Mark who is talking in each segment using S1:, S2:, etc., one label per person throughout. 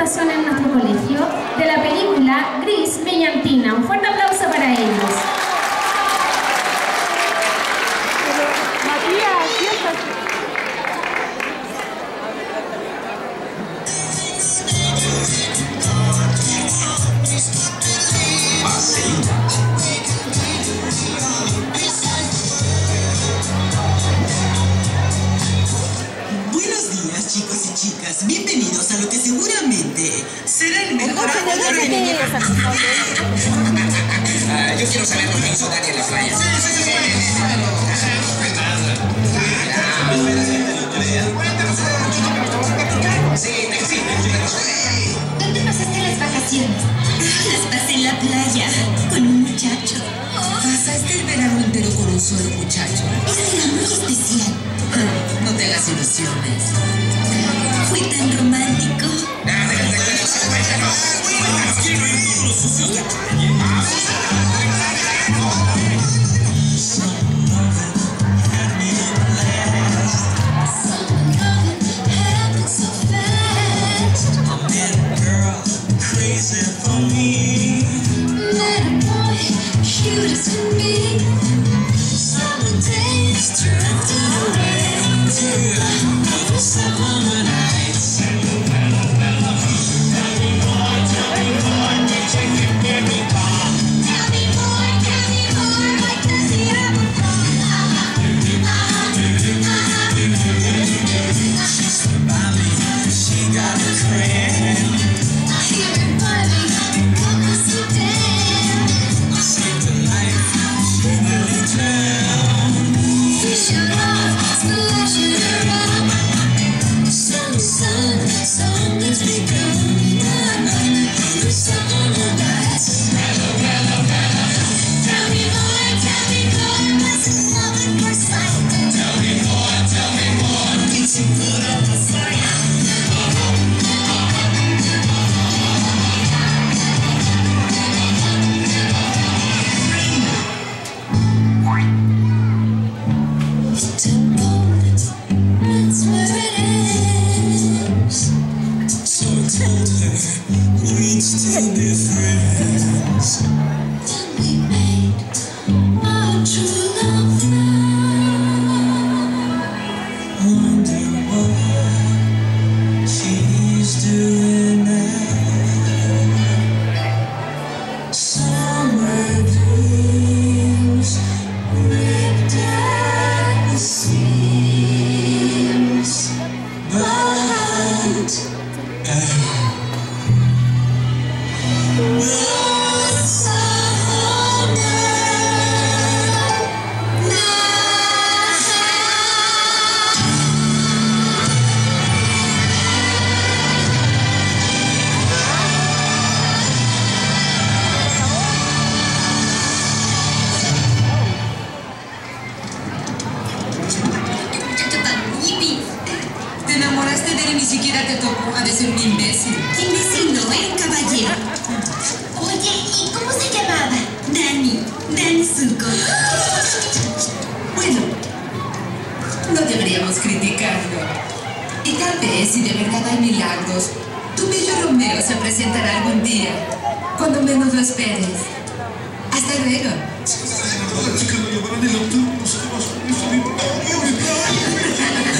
S1: presentación en nuestro colegio de la película Gris Mellantina. Un fuerte aplauso
S2: Bienvenidos a lo que seguramente será el mejor año de.
S3: Ah, yo quiero saber lo que hizo Dani en la playa. Sí, sí,
S4: ¿Dónde pasaste las vacaciones? Las pasé en la playa con un muchacho.
S2: Pasaste el verano entero con un solo muchacho.
S4: Ese era muy especial.
S2: No te hagas ilusiones.
S4: Fue tan romántico.
S2: Ni siquiera te tocó a de ser un imbécil. Milagros, tu bello Romeo se presentará algún día, cuando menos lo esperes. Hasta luego.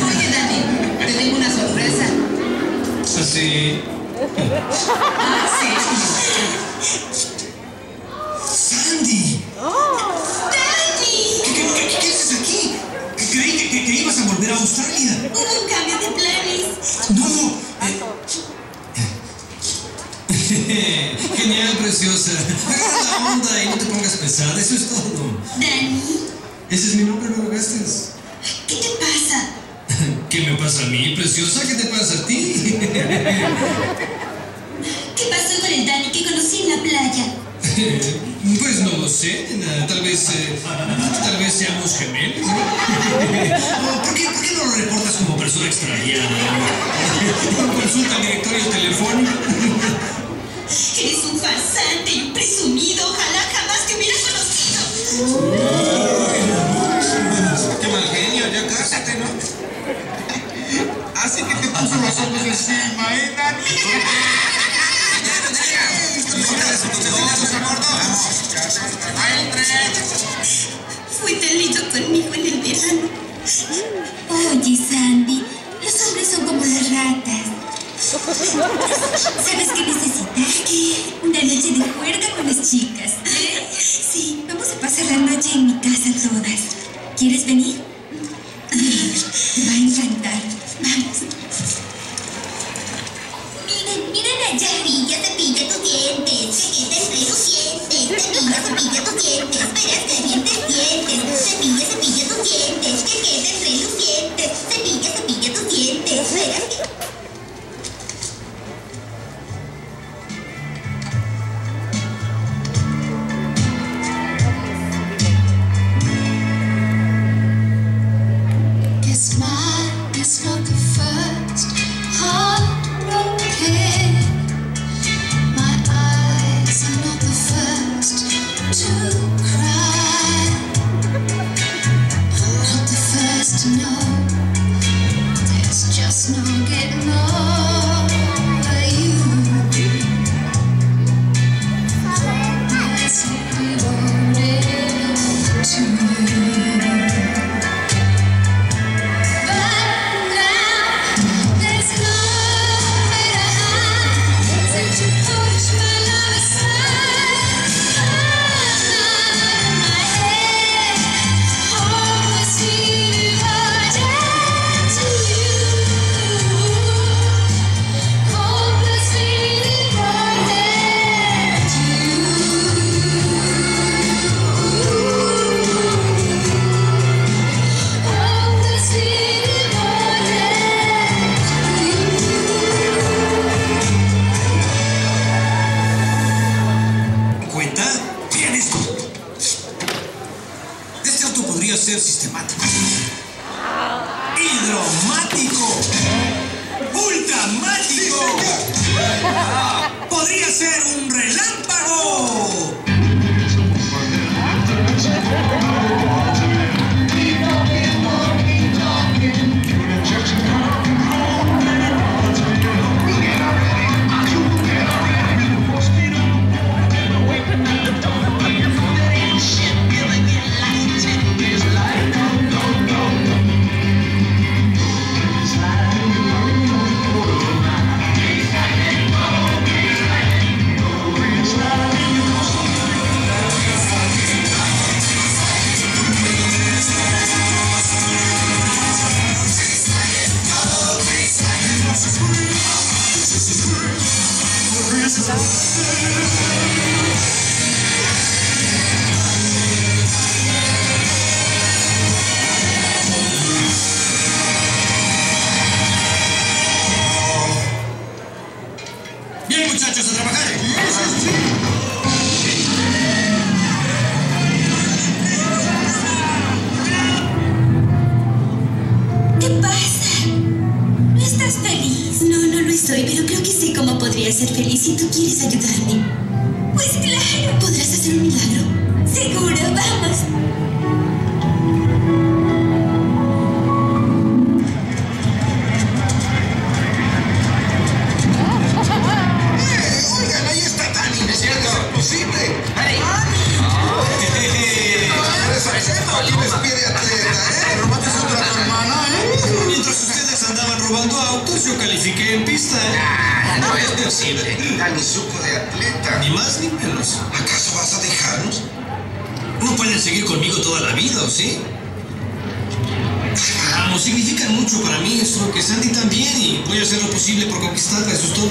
S2: Oye, Dani, te tengo una sorpresa.
S5: Así.
S2: Ah, sí.
S5: Es todo.
S4: Dani,
S5: Ese es mi nombre, no lo gastes.
S4: ¿qué te pasa?
S5: ¿Qué me pasa a mí, preciosa? ¿Qué te pasa a ti?
S4: ¿Qué pasó con el Dani que conocí en la playa?
S5: Pues no lo sé, nena. tal vez, eh, tal vez seamos gemelos. ¿no? ¿Por qué, ¿Por qué no lo reportas como persona extraviada? Consulta al directorio telefónico.
S4: Eres un farsante y un presumido. Ojalá
S3: Qué mal genio, ya cásate, ¿no? Así que te puso los ojos encima, ¿eh, Dani? ¡Todos a bordo!
S4: Fue tan lindo conmigo en el verano.
S6: Oye, Sandy, los hombres son como las ratas. ¿Sabes qué necesitas? ¿Qué? Una noche de juerga con las chicas. ¿Qué pasa? ¿No estás feliz?
S4: No, no lo estoy, pero creo que sé cómo podría ser feliz si tú quieres
S3: de atleta.
S5: Ni más ni menos.
S3: ¿Acaso vas a dejarnos?
S5: No pueden seguir conmigo toda la vida, ¿o sí? Vamos, significan mucho para mí eso, que Sandy también, y voy a hacer lo posible por conquistarla, eso es todo.